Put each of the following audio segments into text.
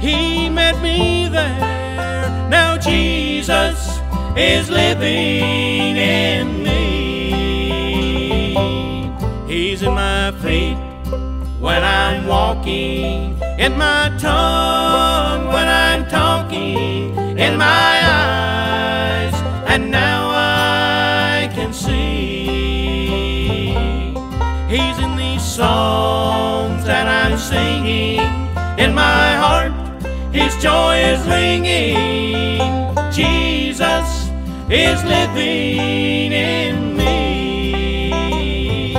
He met me there. Now Jesus is living in me. He's in my feet when I'm walking, in my tongue when I'm talking, His joy is ringing. Jesus is living in me.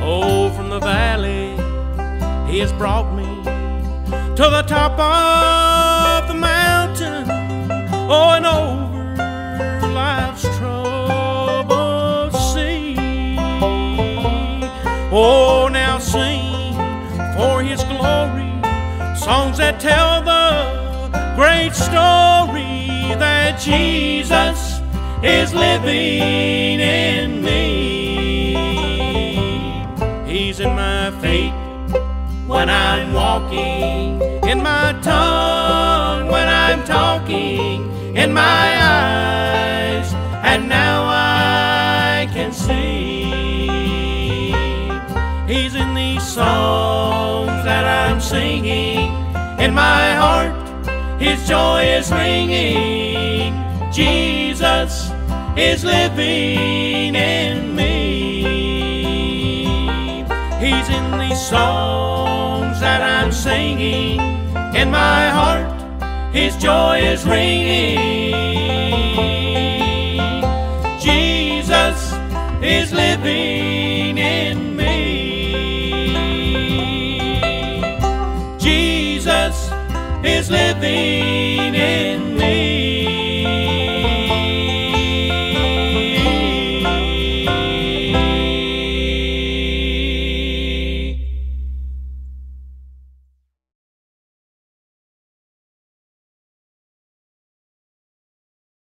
Oh, from the valley, He has brought me to the top of the mountain. Oh, and over life's troubled sea. Oh, now sing for His glory songs that tell the great story that Jesus is living in me. My eyes, and now I can see. He's in these songs that I'm singing, in my heart, His joy is ringing. Jesus is living in me. He's in these songs that I'm singing. In my heart, His joy is ringing. Jesus is living in me. Jesus is living in